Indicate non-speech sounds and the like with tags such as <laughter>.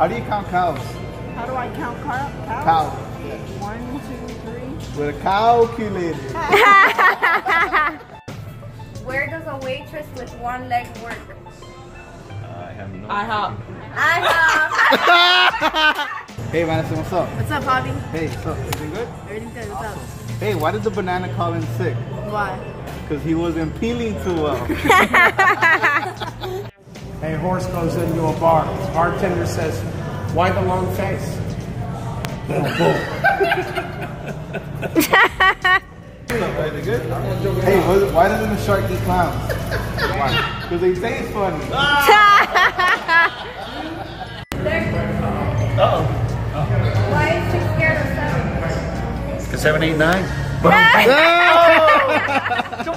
How do you count cows? How do I count cow- cows? Cows. One, two, three. With a calculator. <laughs> Where does a waitress with one leg work? I have no. IHOP. I have. <laughs> Hey, Madison, what's up? What's up, Bobby? Hey, what's up? Everything good? Everything good? What's up? Hey, why did the banana call in sick? Why? Because he wasn't peeling too well. <laughs> A horse goes into a bar. The bartender says, Why the long face? Everything good? Hey, why doesn't the shark eat clowns? Why? Because they say it's funny. oh Why is she scared of seven? Seven, eight, nine. <laughs> Come on, I have.